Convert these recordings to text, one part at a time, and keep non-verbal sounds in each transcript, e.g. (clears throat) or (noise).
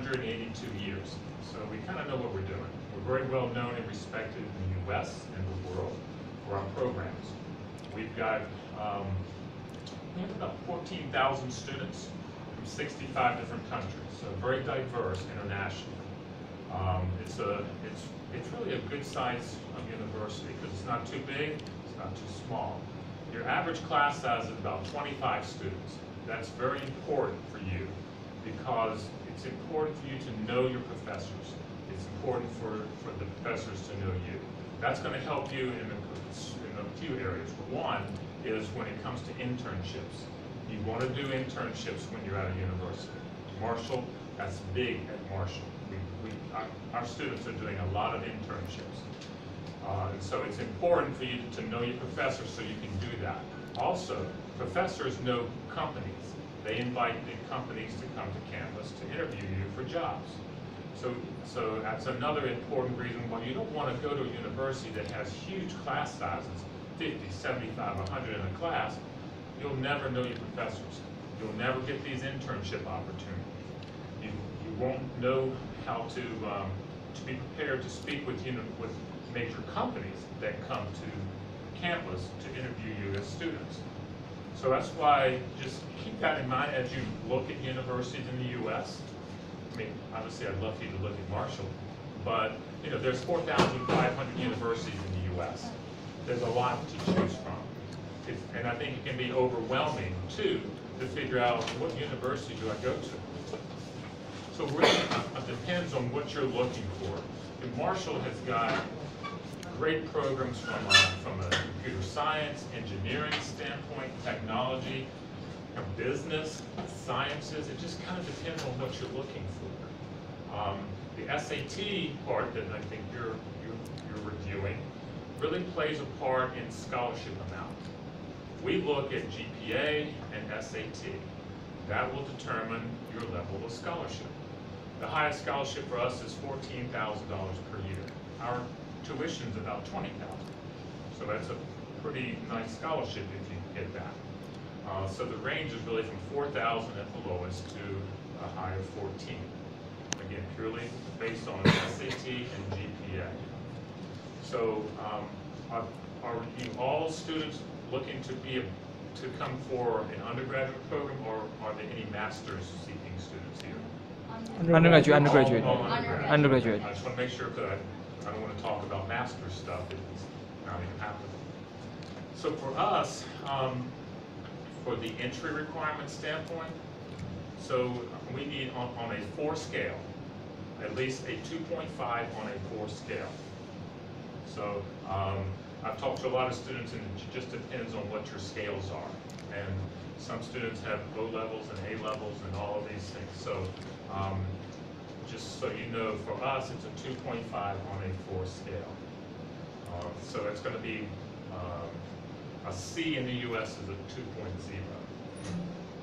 182 years. So we kind of know what we're doing. We're very well known and respected in the US and the world for our programs. We've got, um, we have about 14,000 students from 65 different countries, so very diverse internationally. Um, it's a, it's, it's really a good size of university because it's not too big, it's not too small. Your average class size is about 25 students. That's very important for you because it's important for you to know your professors. It's important for, for the professors to know you. That's going to help you in a, few areas. One is when it comes to internships. You want to do internships when you're at a university. Marshall, that's big at Marshall. We, we, our, our students are doing a lot of internships. Uh, and so it's important for you to know your professors so you can do that. Also, professors know companies. They invite the companies to come to campus to interview you for jobs. So, so that's another important reason why you don't want to go to a university that has huge class sizes, 50, 75, 100 in a class. You'll never know your professors. You'll never get these internship opportunities. You, you won't know how to, um, to be prepared to speak with, you know, with major companies that come to campus to interview you as students. So that's why, just keep that in mind as you look at universities in the U.S. I mean, obviously, I'd love for you to look at Marshall, but, you know, there's 4,500 universities in the U.S. There's a lot to choose from. It's, and I think it can be overwhelming, too, to figure out what university do I go to. So really, it depends on what you're looking for. And Marshall has got great programs from a, from a computer science, engineering standpoint, technology, business, sciences. It just kind of depends on what you're looking for. Um, the SAT part that I think you're, you're, you're reviewing really plays a part in scholarship amount. We look at GPA and SAT. That will determine your level of scholarship. The highest scholarship for us is $14,000 per year. Our tuition is about 20000 So that's a pretty nice scholarship if you get that. Uh, so the range is really from 4000 at the lowest to a high of 14. Again, purely based on SAT and GPA. So um, are, are you all students looking to be a, to come for an undergraduate program or are there any master's seeking students here? Undergraduate, undergraduate. All- all undergrad. Undergraduate. I just want to make sure that I, I don't want to talk about master's stuff if it's not even happening. So for us, um, for the entry requirement standpoint, so we need on, on a four scale, at least a two point five on a four scale. So, um, I've talked to a lot of students and it just depends on what your scales are. And some students have low levels and A levels and all of these things. So, um, just so you know, for us, it's a two point five on a four scale. Uh, so it's gonna be, um, a C in the US is a two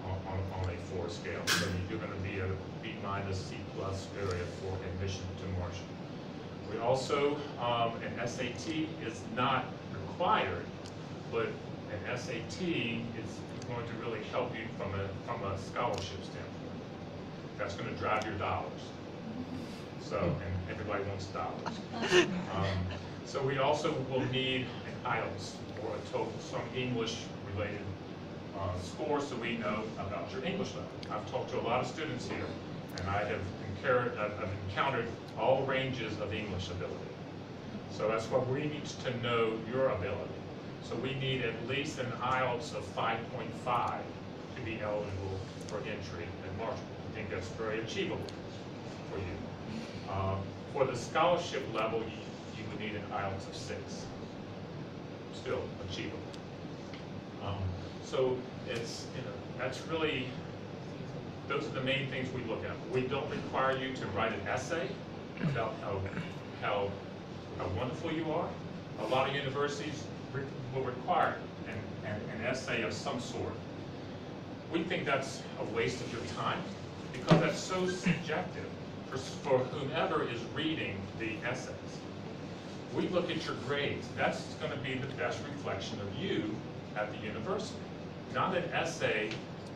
on, on, on a four scale. So you're gonna be a B minus, C plus area for admission to Marshall. We also, um, an SAT is not required, but an SAT is going to really help you from a, from a scholarship standpoint. That's gonna drive your dollars. So, and everybody wants dollars. Um, So we also will need an IELTS or a TOEFL, some English-related uh, score so we know about your English level. I've talked to a lot of students here, and I have encountered, I've encountered all ranges of English ability. So that's what we need to know your ability. So we need at least an IELTS of 5.5 to be eligible for entry at Marshall. I think that's very achievable for you. Uh, For the scholarship level, you, you would need an IELTS of six. Still achievable. Um, So it's, you know, that's really, those are the main things we look at. We don't require you to write an essay about how, how, how wonderful you are. A lot of universities re- will require an, an, an essay of some sort. We think that's a waste of your time because that's so subjective for, for whomever is reading the essays. We look at your grades. That's going to be the best reflection of you at the university. Not an essay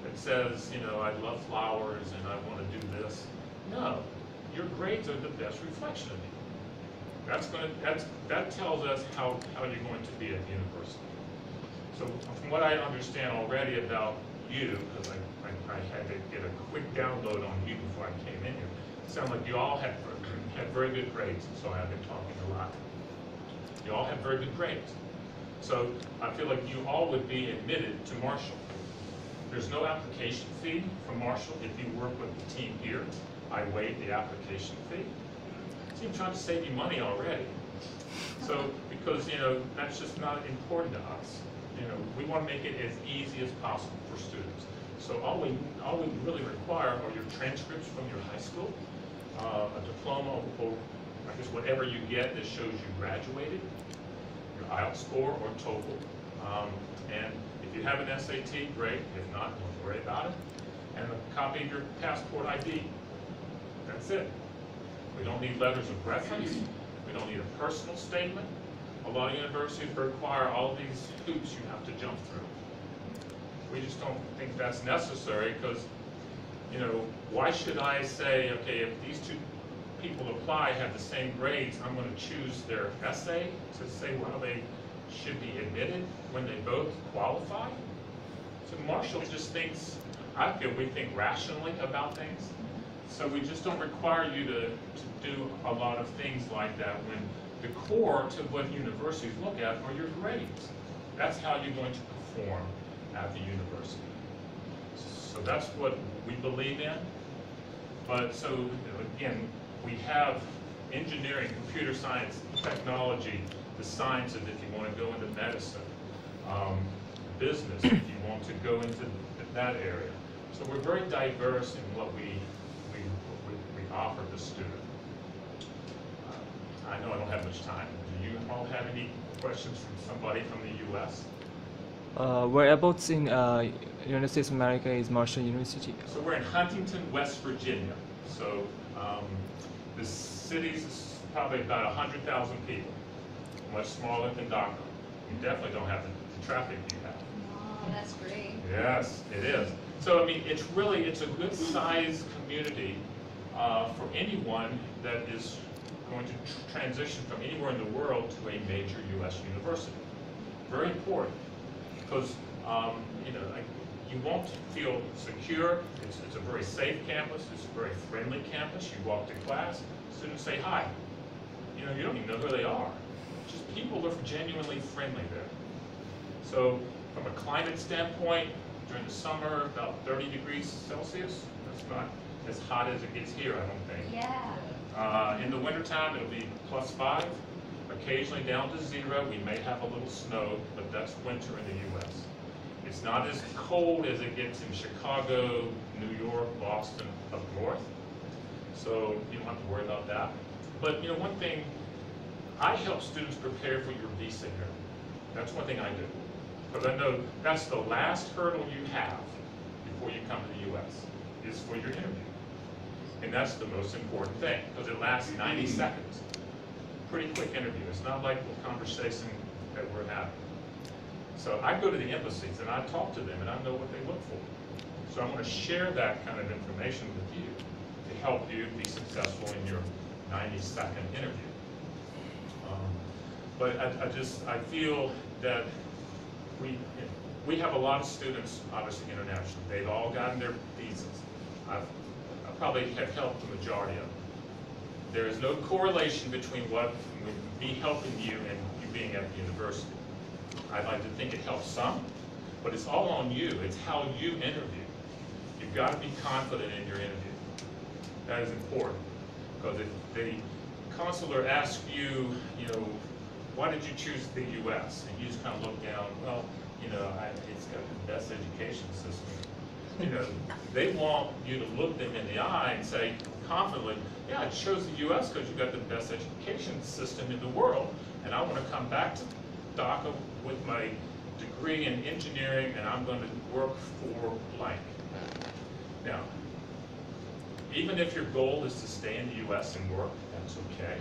that says, you know, I love flowers and I want to do this. No, your grades are the best reflection of you. That's gonna, that's, that tells us how, how you're going to be at the university. So from what I understand already about you, because I, I, I had to get a quick download on you before I came in here, it sounded like you all had, had very good grades, so I've been talking a lot. You all have very good grades. So I feel like you all would be admitted to Marshall. There's no application fee for Marshall if you work with the team here. I waive the application fee. See, I'm trying to save you money already. So, because, you know, that's just not important to us. You know, we want to make it as easy as possible for students. So all we, all we really require are your transcripts from your high school, uh, a diploma, or I guess whatever you get that shows you graduated, your IELTS score or TOEFL. Um, and if you have an SAT, great. If not, don't worry about it. And a copy of your passport ID. That's it. We don't need letters of reference. We don't need a personal statement. A lot of universities require all these hoops you have to jump through. We just don't think that's necessary because, you know, why should I say, okay, if these two people apply, have the same grades, I'm going to choose their essay to say why they should be admitted when they both qualify? So Marshall just thinks, I feel we think rationally about things. So we just don't require you to, to do a lot of things like that when the core to what universities look at are your grades. That's how you're going to perform at the university. So that's what we believe in. But so, again, we have engineering, computer science, technology, the sciences if you want to go into medicine, um, business if you want to go into that area. So we're very diverse in what we, we, we, we offer the student. Uh, I know I don't have much time. Do you all have any questions from somebody from the U.S.? Uh, whereabouts in uh, United States of America is Marshall University? So we're in Huntington, West Virginia. So um, the city's probably about 100,000 people, much smaller than Dhaka. You definitely don't have the, the traffic you have. Oh, that's great. Yes, it is. So, I mean, it's really, it's a good sized community uh, for anyone that is going to tr- transition from anywhere in the world to a major U.S. university. Very important, because, um, you know, like, you won't feel secure. It's, it's a very safe campus. It's a very friendly campus. You walk to class, students say hi. You know, you don't even know who they are. Just people are genuinely friendly there. So from a climate standpoint, during the summer, about 30 degrees Celsius. That's not as hot as it gets here, I don't think. Yeah. Uh, in the wintertime, it'll be plus five, occasionally down to zero. We may have a little snow, but that's winter in the U.S. It's not as cold as it gets in Chicago, New York, Boston, up north. So you don't have to worry about that. But, you know, one thing, I help students prepare for your visa here. That's one thing I do. Because I know that's the last hurdle you have before you come to the U.S. is for your interview. And that's the most important thing, because it lasts 90 seconds. Pretty quick interview. It's not like the conversation that we're having. So I go to the embassies and I talk to them and I know what they look for. So I want to share that kind of information with you to help you be successful in your 90-second interview. Um, But I, I just, I feel that we, we have a lot of students, obviously international. They've all gotten their visas. I've, I probably have helped the majority of them. There is no correlation between what would be helping you and you being at the university. I'd like to think it helps some, but it's all on you. It's how you interview. You've got to be confident in your interview. That is important, because if the consular asks you, you know, why did you choose the U.S.? And you just kind of look down, well, you know, I, it's got the best education system. You know, they want you to look them in the eye and say confidently, yeah, I chose the U.S. because you've got the best education system in the world, and I want to come back to Dhaka with my degree in engineering, and I'm going to work for blank. Now, even if your goal is to stay in the U.S. and work, that's okay.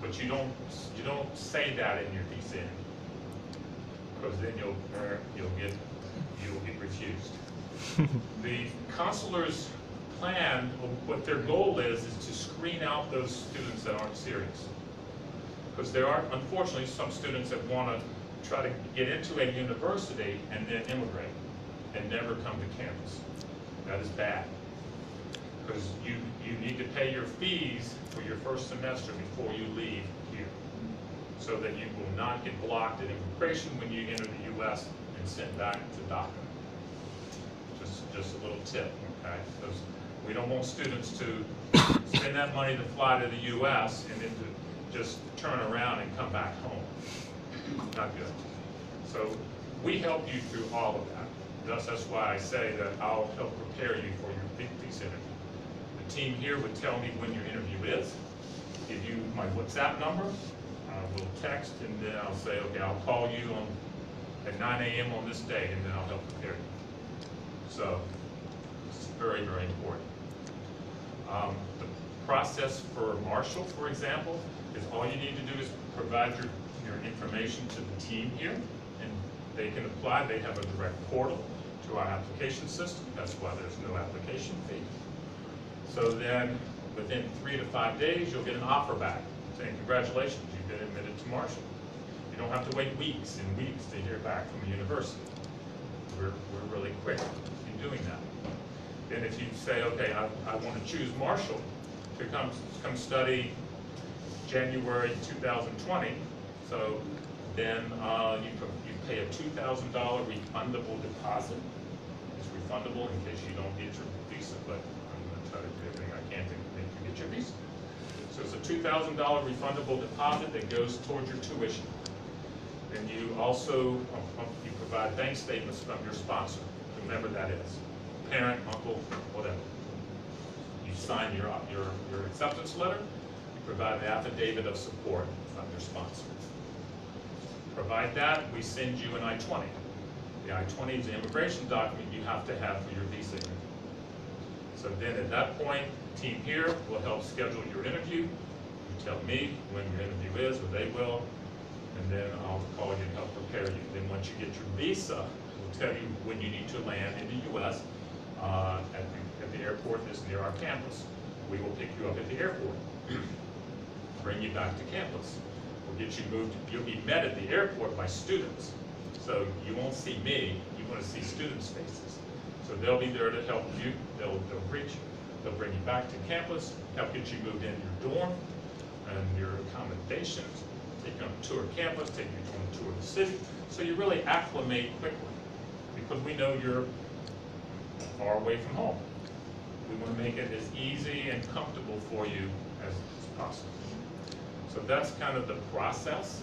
But you don't, you don't say that in your visa, because then you'll, uh, you'll get, you'll get refused. (laughs) The consular's plan, what their goal is, is to screen out those students that aren't serious. Because there are unfortunately some students that want to try to get into a university and then immigrate and never come to campus. That is bad. Because you, you need to pay your fees for your first semester before you leave here. So that you will not get blocked at immigration when you enter the US and sent back to Dhaka. Just, just a little tip, okay? Because we don't want students to (coughs) spend that money to fly to the US and then to just turn around and come back home. Not good. So we help you through all of that. Thus, that's why I say that I'll help prepare you for your big piece interview. The team here would tell me when your interview is, give you my WhatsApp number, uh, we'll text, and then I'll say, okay, I'll call you on, at nine AM on this day, and then I'll help prepare you. So, it's very, very important. Um, The process for Marshall, for example, is all you need to do is provide your, your information to the team here, and they can apply, they have a direct portal to our application system, that's why there's no application fee. So then, within three to five days, you'll get an offer back, saying congratulations, you've been admitted to Marshall. You don't have to wait weeks and weeks to hear back from the university. We're, we're really quick in doing that. Then if you say, okay, I, I want to choose Marshall to come, come study January 2020, so then uh, you, you pay a $2,000 refundable deposit. It's refundable in case you don't get your visa, but I'm going to try to do everything I can to make you get your visa. So it's a $2,000 refundable deposit that goes towards your tuition. And you also, um, um, you provide bank statements from your sponsor, whomever that is, parent, uncle, whatever. You sign your, your, your acceptance letter, you provide an affidavit of support from your sponsor. Provide that, we send you an I-20. The I-20 is the immigration document you have to have for your visa interview. So then at that point, team here will help schedule your interview. You tell me when your interview is, or they will, and then I'll call you and help prepare you. Then once you get your visa, we'll tell you when you need to land in the US uh, at the, at the airport that's near our campus. We will pick you up at the airport, (clears throat) bring you back to campus. We'll get you moved, you'll be met at the airport by students. So you won't see me, you want to see students' faces. So they'll be there to help you, they'll, they'll greet you, they'll bring you back to campus, help get you moved into your dorm and your accommodations, take you on a tour of campus, take you on a tour of the city. So you really acclimate quickly, because we know you're far away from home. We want to make it as easy and comfortable for you as possible. So that's kind of the process.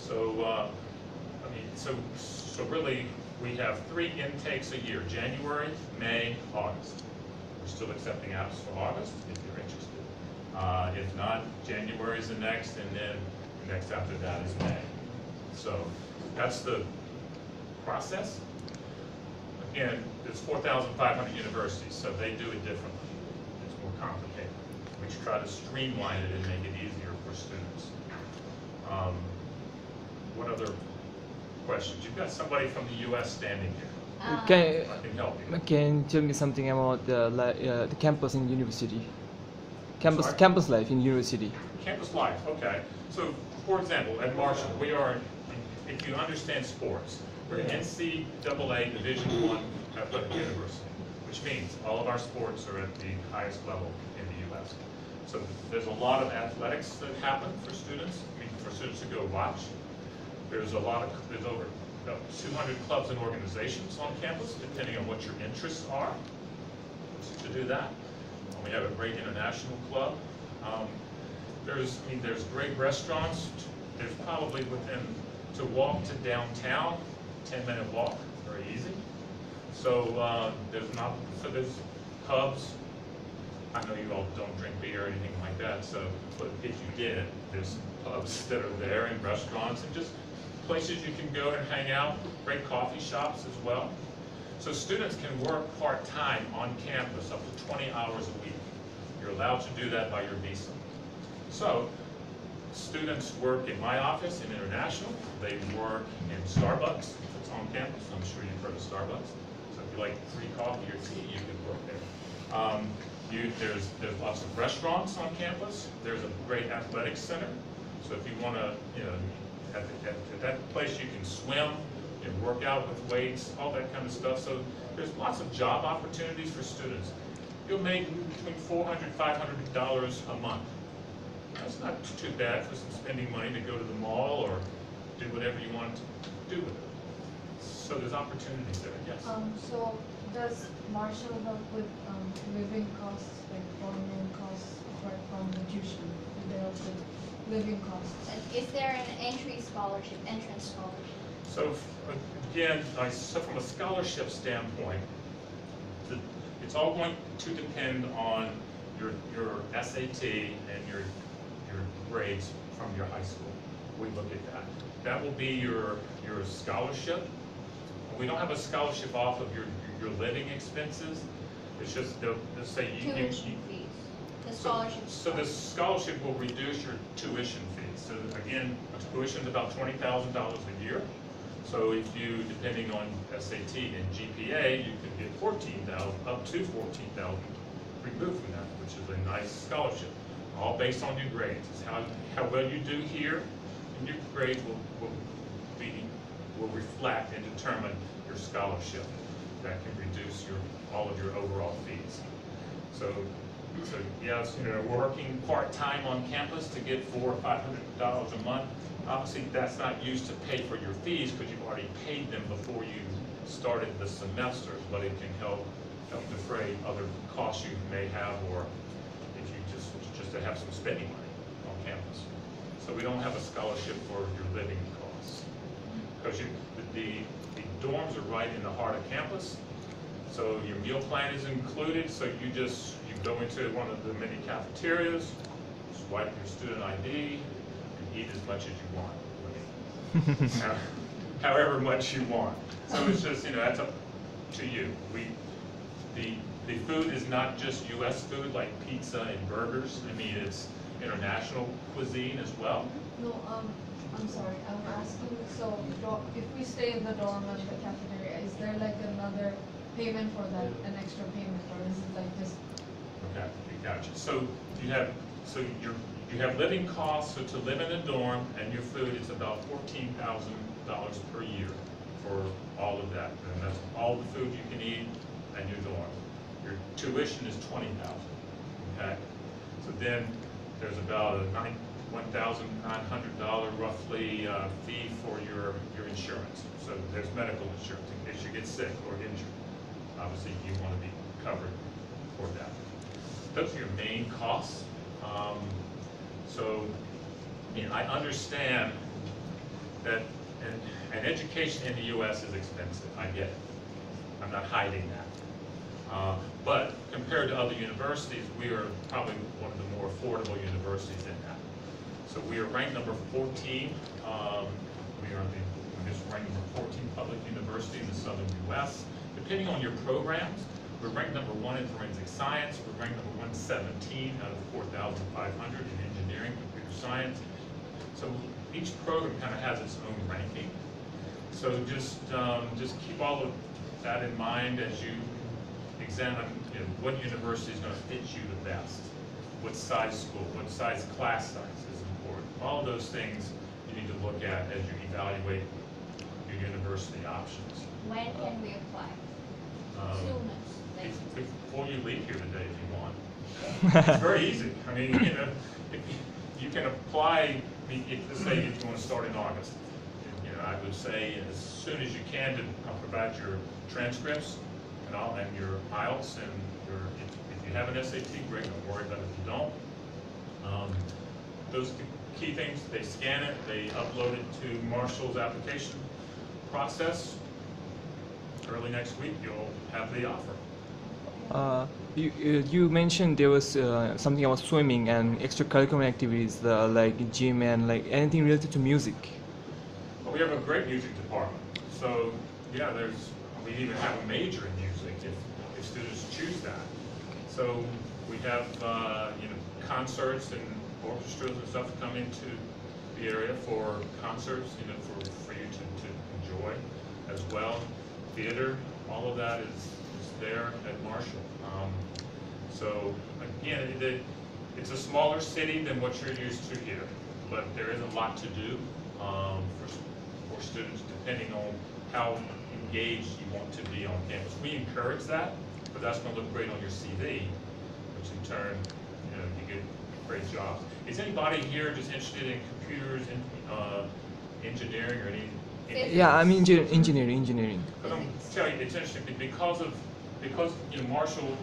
So, uh, I mean, so, so really, we have three intakes a year, January, May, August. We're still accepting apps for August, if you're interested. Uh, If not, January is the next, and then the next after that is May. So that's the process. Again, there's 4,500 universities, so they do it differently. It's more complicated. We try to streamline it and make it easier for students. Um, What other questions? You've got somebody from the US standing here. Um, Can, I can help you. can you tell me something about the, uh, the campus in university? Campus, Sorry? campus life in university. Campus life, okay. So, for example, at Marshall, we are, if you understand sports, we're NCAA Division One athletic university, which means all of our sports are at the highest level in the U.S. So there's a lot of athletics that happen for students, I mean, for students to go watch. There's a lot of, there's over about 200 clubs and organizations on campus, depending on what your interests are, to do that. Um, We have a great international club. Um, There's, I mean, there's great restaurants. There's probably within, to walk to downtown, 10-minute walk, very easy. So uh, there's not, so there's pubs. I know you all don't drink beer or anything like that, so, but if you did, there's pubs (laughs) that are there and restaurants and just places you can go and hang out, great coffee shops as well. So students can work part-time on campus up to 20 hours a week. You're allowed to do that by your visa. So, students work in my office in International, they work in Starbucks, it's on campus, I'm sure you've heard of Starbucks. So if you like free coffee or tea, you can work there. Um, you, there's, there's lots of restaurants on campus, there's a great athletic center, so if you wanna, you know, at, the- at, at that place you can swim, can work out with weights, all that kind of stuff, so there's lots of job opportunities for students. You'll make between four hundred, five hundred dollars a month. That's not too bad for some spending money to go to the mall or do whatever you want to do with it. So there's opportunities there, yes. Um, so does Marshall help with, um, living costs, like dorm room costs, apart from the tuition? Do they help with living costs? And Is there an entry scholarship, entrance scholarship? So f- again, I, so from a scholarship standpoint, the, it's all going to depend on your, your SAT and your, your grades from your high school. We look at that. That will be your, your scholarship. We don't have a scholarship off of your, your living expenses. It's just, they'll say you, you, Tuition you, fees, the so- scholarship. So the scholarship will reduce your tuition fees. So again, tuition is about twenty thousand dollars a year. So if you, depending on SAT and GPA, you could get fourteen thousand, up to fourteen thousand removed from that, which is a nice scholarship. All based on your grades. It's how, how well you do here, and your grades will, will will reflect and determine your scholarship. That can reduce your, all of your overall fees. So, so yes, you know, working part-time on campus to get four or five hundred dollars a month, obviously that's not used to pay for your fees because you've already paid them before you started the semester, but it can help, help defray other costs you may have or if you just, just to have some spending money on campus. So we don't have a scholarship for your living costs. Because you, the, the dorms are right in the heart of campus, so your meal plan is included, so you just, you go into one of the many cafeterias, swipe your student ID, and eat as much as you want. (laughs) How- However much you want. So it's just, you know, that's up to you. We, the, the food is not just US food like pizza and burgers. I mean, it's international cuisine as well. No, um, I'm sorry, I'm asking, so if we stay in the dorm and the cafeteria, is there like another payment for that, an extra payment, or is it like just, Okay, gotcha. So you have, so you're, you have living costs, so to live in a dorm and your food is about fourteen thousand dollars per year for all of that. And that's all the food you can eat and your dorm. Your tuition is twenty thousand, okay? So then there's about a nine, one thousand nine hundred dollar roughly, uh, fee for your, your insurance. So there's medical insurance in case you get sick or injured. Obviously, you want to be covered for that. Those are your main costs. Um, So, I mean, I understand that an, an education in the US is expensive, I get it. I'm not hiding that. Uh, But compared to other universities, we are probably one of the more affordable universities in that. So we are ranked number 14. um, We are the, just ranked number 14 public university in the southern US. Depending on your programs, we're ranked number one in forensic science, we're ranked number 117 out of 4,500 in engineering, computer science. So each program kind of has its own ranking. So just, um, just keep all of that in mind as you examine, you know, what university is gonna fit you the best. What size school, what size class size is important. All of those things you need to look at as you evaluate your university options. When can we apply? Um, Soonest, if- Before you leave here today, if you want. (laughs) It's very easy. I mean, you know, if you- you can apply, I mean, if, let's say if you want to start in August, you know, I would say as soon as you can to uh, provide your transcripts and all, and your IELTS and your, if, if you have an SAT, great, don't worry about it if you don't. Um, Those the key things, they scan it, they upload it to Marshall's application process. Early next week, you'll have the offer. Uh, you, you you mentioned there was uh, something about swimming and extracurricular activities uh, like gym and like anything related to music. Well, we have a great music department. So, yeah, there's, we even have a major in music if, if students choose that. So we have, uh, you know, concerts and orchestras and stuff come into the area for concerts, you know, for, for you to, to enjoy as well. Theater, all of that is, is there at Marshall. Um, So again, it- it, it's a smaller city than what you're used to here, but there is a lot to do um, for, for students depending on how engaged you want to be on campus. We encourage that, but that's going to look great on your CV, which in turn, you know, you get great jobs. Is anybody here just interested in computers and uh, engineering or any? any- Yeah, I'm engi- engineering. Engineering. but I'm telling you, it's interesting because of, because, you know, Marshall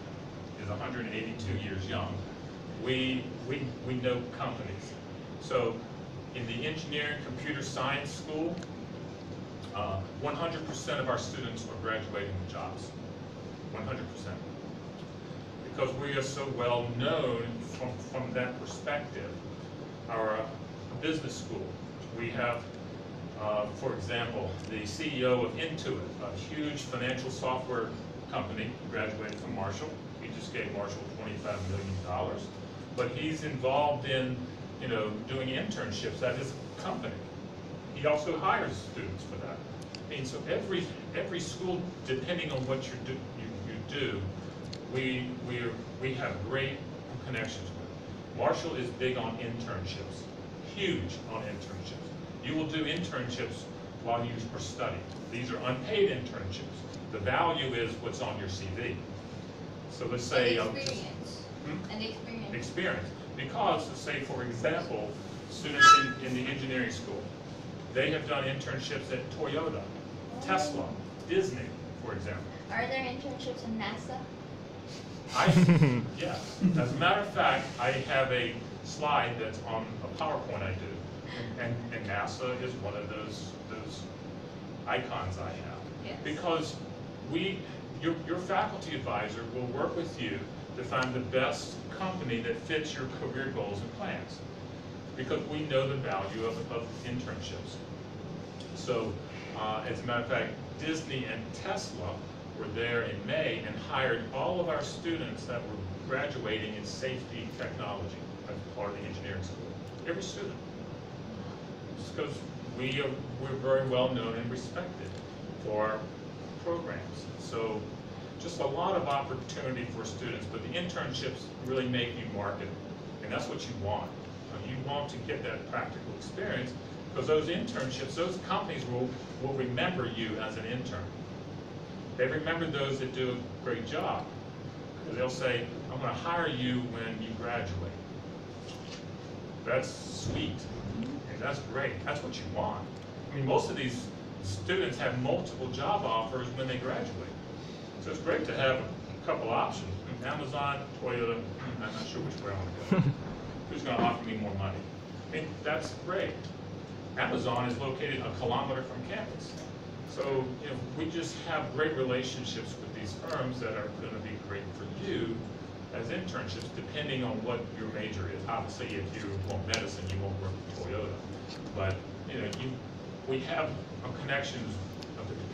is hundred and eighty-two years young. We, we, we know companies. So in the engineering computer science school, uh, one hundred percent of our students are graduating with jobs. One hundred percent. Because we are so well known from, from that perspective. Our uh, business school, we have uh, For example, the CEO of Intuit, a huge financial software company, graduated from Marshall. He just gave Marshall twenty-five million dollars. But he's involved in, you know, doing internships at his company. Also hires students for that. I mean, so every, every school, depending on what you do, you, you do, we, we, are- we have great connections with. Marshall is big on internships, huge on internships. You will do internships while you are studying. These are unpaid internships. The value is what's on your CV. So let's say. And um, experience. Hmm? And experience. experience. Because, say, for example, students in, in the engineering school, they have done internships at Toyota, Tesla, Disney, for example. Are there internships in NASA? I, (laughs) yes, as a matter of fact, I have a slide that's on a PowerPoint I do, and, and NASA is one of those, those icons I have. Yes. Because we, your, your faculty advisor will work with you to find the best company that fits your career goals and plans. Because we know the value of, of internships. So, uh, as a matter of fact, Disney and Tesla were there in May and hired all of our students that were graduating in safety technology as part of the engineering school. Every student. Just because we are, we're very well known and respected for our programs. So just a lot of opportunity for students, but the internships really make you market. And that's what you want. You want to get that practical experience because those internships, those companies will, will remember you as an intern. They remember those that do a great job. They'll say, I'm gonna hire you when you graduate. That's sweet, and that's great, that's what you want. I mean, most of these students have multiple job offers when they graduate. So it's great to have a couple options, Amazon, Toyota, I'm not sure which way I wanna go. (laughs) Who's gonna offer me more money? I mean, that's great. Amazon is located a kilometer from campus. So, you know, we just have great relationships with these firms that are gonna be great for you as internships, depending on what your major is. Obviously, if you want medicine, you won't work for Toyota. But, you know, you, we have connections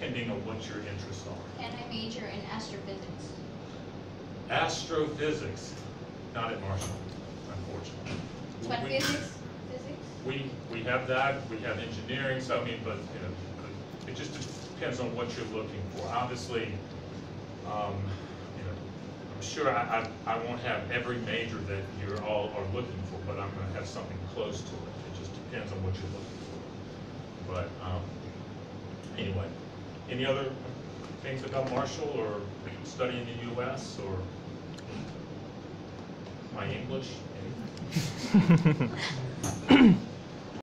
depending on what your interests are. And I major in astrophysics. Astrophysics, not at Marshall. What We- physics? Physics? We, we have that, we have engineering, so I mean, but, you know, it just depends on what you're looking for. Obviously, um, you know, I'm sure I, I, I won't have every major that you're all are looking for, but I'm gonna have something close to it. It just depends on what you're looking for. But, um, anyway, any other things about Marshall or studying in the US or my English? Anything? 哼哼哼哼